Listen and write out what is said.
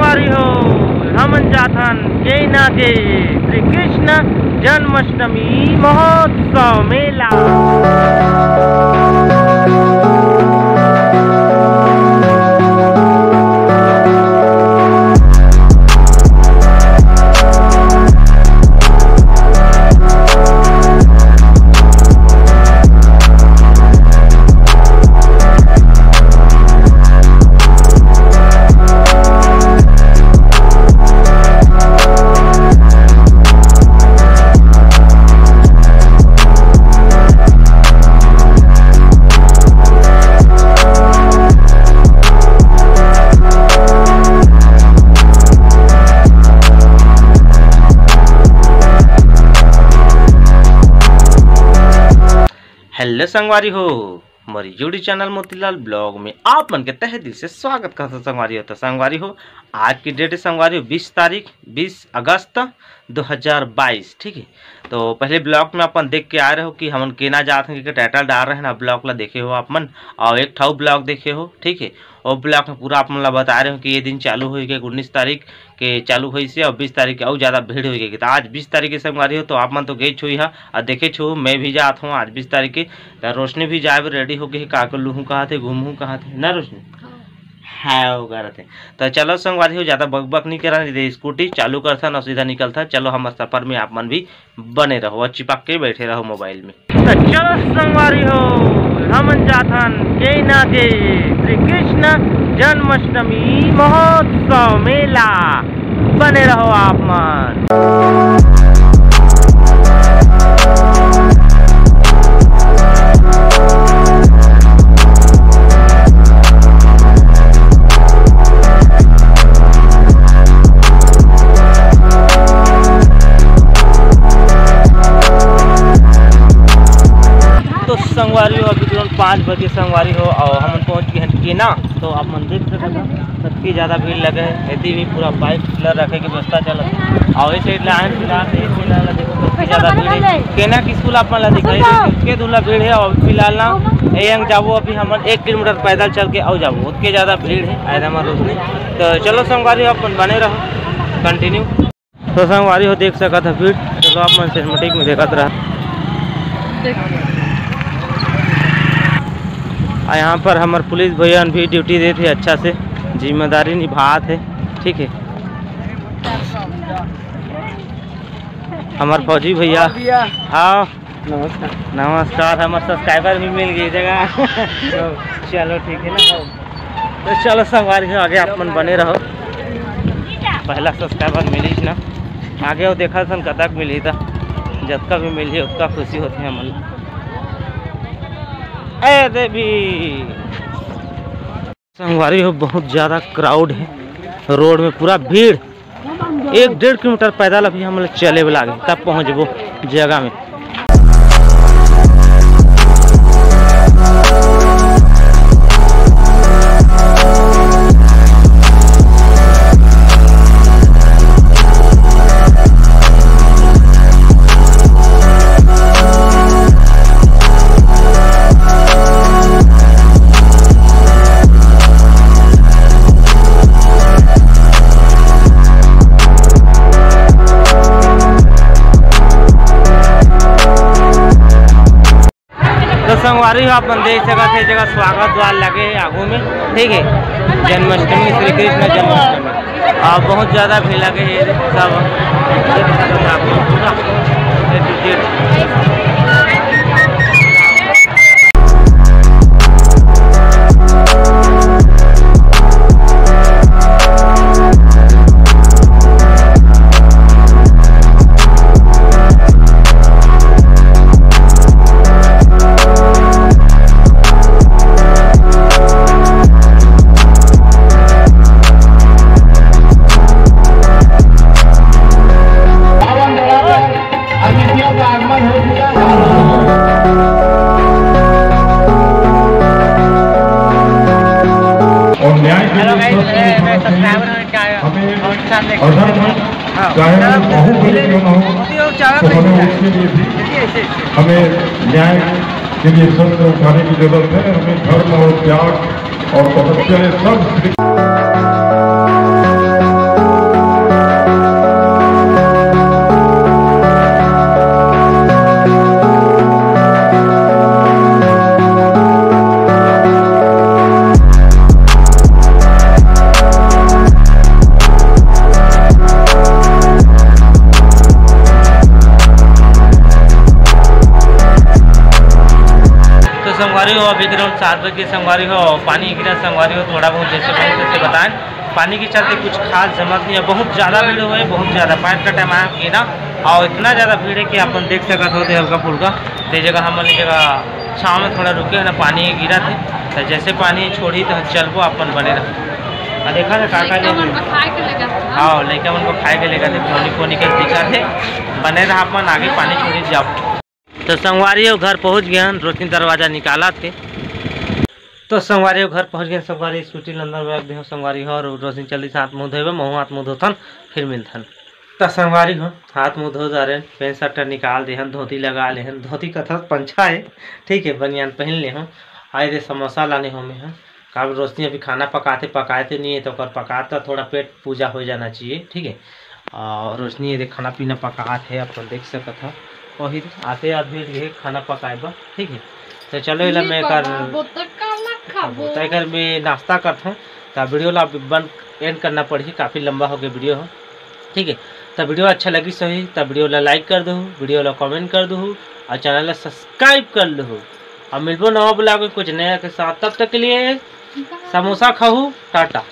संगवारी हो। हमन जाथन जैना के श्री कृष्ण जन्माष्टमी महोत्सव मेला। हेलो संगवारी हो। हमारी यूट्यूब चैनल मोतीलाल ब्लॉग में आप मन के तहे दिल से स्वागत करता हूँ। संगवारी हो तो संगवारी हो। आज की डेट है संगवारी हो बीस तारीख, बीस अगस्त 2022 ठीक है? तो पहले ब्लॉग में अपन देख के आ रहे हो कि हमन केना जात हैं, कि टाइटल डाल रहे हैं ना ब्लॉग ला देखे हो आप मन, और एक ठाउ ब्लॉग देखे हो, ठीक है? और ब्लॉग में पूरा आप मन ला बता रहे हो कि ये दिन चालू हुई के उन्नीस तारीख के चालू हुई से, और बीस तारीख के और ज़्यादा भीड़ हुई गई। तो आज बीस तारीख के संगवारी हो तो आप मन तो गई छुई है, और देखे छू, मैं भी जात हूँ आज बीस तारीख के तो रोशनी भी जाए, रेडी हो गई का कर लूँ कहाँ थे घूमूँ कहाँ थे ना रोशनी? हाँ वो कर थे तो चलो संगवारी हो, ज़्यादा बक बक नहीं करा दे, स्कूटी चालू करता ना, सीधा निकलता। चलो, हम सफ़र में आप मन भी बने रहो, और चिपक के बैठे रहो मोबाइल में। तो चलो संगवारी हो हमन जाथन जैना के श्री कृष्ण जन्माष्टमी महोत्सव मेला। बने रहो आप मन। संगवारी हो अभी तुरंत पाँच बजे संगवारी हो और हम पहुँच गए हैं केना। तो आप मन देख सकते हैं सबकी ज़्यादा भीड़ लगे है यदि भी पूरा बाइक फिलर रखे की व्यवस्था चल और इस साइड लाइन फ़िलहाल से इस साइड ला देखो सबकी ज़्यादा भीड़ है। केना की स्कूल आप मन दिखाई दे के दूल्हा भीड़ है और फ़िलहाल ना यंग जाबो अभी हम एक किलोमीटर पैदल चल के आओ जाबो उसके ज़्यादा भीड़ है आयदा हमारे रोड में तो चलो संगवारी हो अपन बने रहो कंटिन्यू तो संगवारी हो देख सकत है भीड़। चलो आप मन सिनेमेटिक में देखत रहा। और यहाँ पर हमारे पुलिस भैया भी ड्यूटी देते अच्छा से। ज़िम्मेदारी निभात है ठीक है। हमारे फौजी भैया। हाँ। नमस्कार। नमस्कार हमारे सब्सक्राइबर भी मिल गई जगह। चलो ठीक है ना। तो चलो संगवारी हो आगे आप मन बने रहो। पहला सब्सक्राइबर मिली ना। आगे वो देखा सन कतक मिली था। जब जतका भी मिली उतना खुशी होती है हमारी संगवारी हो बहुत ज़्यादा क्राउड है। रोड में पूरा भीड़। एक डेढ़ किलोमीटर पैदल अभी हम चले वाला तब पहुँचबो जगह में। संगवारी हो अपन देख सकते हैं जगह स्वागत द्वार लगे है आगू में, ठीक है? जन्माष्टमी, श्री कृष्ण जन्माष्टमी। और बहुत ज़्यादा भीड़ लगे है, सब। वो क्यों न हो तो हमें उसके लिए भी हमें न्याय के लिए शस्त्र उठाने की ज़रूरत है। हमें धर्म और त्याग और तपस्या सब हो अभी ग्राउंड सात बजे संगवारी हो पानी गिरा संगवारी हो थोड़ा बहुत जैसे बहुत जैसे बताएँ। पानी के चलते कुछ खास जमत नहीं है बहुत ज़्यादा भीड़ हुए बहुत ज़्यादा पाँच का टाइम आया गिरा और इतना ज़्यादा भीड़ है कि अपन देख सकते होते हल्का फुल्का तो जगह हम जगह छाँव में थोड़ा रुके है ना पानी गिरा थे तो जैसे पानी छोड़ी तो चलबो अपन बने रहो। देखा था काका ने हाँ लड़का मन को खाए के लेकर थे पोनी पोनी के दिखा थे। बने रहा अपन आगे पानी छोड़ी जाओ। तो संगवारी घर पहुँच गए रोशनी दरवाज़ा निकाला थे। तो संगवारी घर पहुँच गए संगवारी स्कूटी अंदर बैग दे संगवारी हो, और रोशनी चली हाथ मुँह धोबे महू हाथ मुँह धोथन, फिर मिलथन। तो संगवारी हो, हाथ मुँह धो जा रहे पेंट शर्ट निकाल दे धोती लगा लेहन धोती कथा पंछा है, ठीक है, बनियान पहन ले हूँ, आए समोसा लाने हो। में काब रोशनी अभी खाना पकाते पकाते नहीं है तो कर पकाता, थोड़ा पेट पूजा हो जाना चाहिए, ठीक है। और रोशनी ये खाना पीना पकाते है, अपन देख सकत वही आते आदमी ये खाना पकाए बा ठीक है? तो चलो इला मैं कर तो कर मैं नाश्ता करता हूँ तो वीडियो ला बंद एंड करना पड़ी काफ़ी लंबा हो गया वीडियो हो ठीक है? तो वीडियो अच्छा लगी सही तो वीडियो ला लाइक कर दो वीडियो ला कमेंट कर दो और चैनल ला सब्सक्राइब कर लो। और मिलबो नवा ब्लॉग में कुछ नया के साथ तब तक के लिए समोसा खाऊ टाटा।